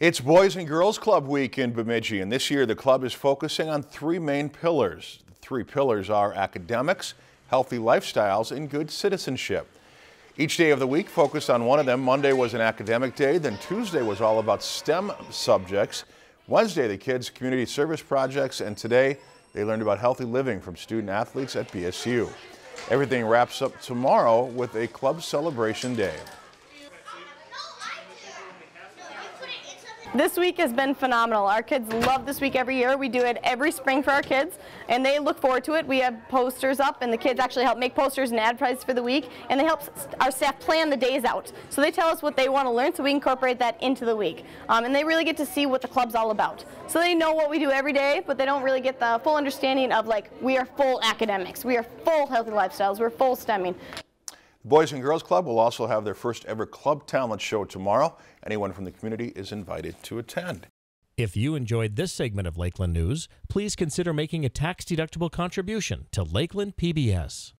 It's Boys and Girls Club Week in Bemidji, and this year the club is focusing on three main pillars. The three pillars are academics, healthy lifestyles, and good citizenship. Each day of the week focused on one of them. Monday was an academic day, then Tuesday was all about STEM subjects. Wednesday, the kids' community service projects, and today they learned about healthy living from student athletes at BSU. Everything wraps up tomorrow with a club celebration day. This week has been phenomenal. Our kids love this week every year. We do it every spring for our kids, and they look forward to it. We have posters up, and the kids actually help make posters and advertise for the week, and they help our staff plan the days out. So they tell us what they want to learn, so we incorporate that into the week. Um, and they really get to see what the club's all about. So they know what we do every day, but they don't really get the full understanding of like, we are full academics, we are full healthy lifestyles, we're full STEMming. The Boys and Girls Club will also have their first ever club talent show tomorrow. Anyone from the community is invited to attend. If you enjoyed this segment of Lakeland News, please consider making a tax-deductible contribution to Lakeland PBS.